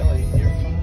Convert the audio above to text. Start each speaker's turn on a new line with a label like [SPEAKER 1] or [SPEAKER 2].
[SPEAKER 1] Ellie, you're fine.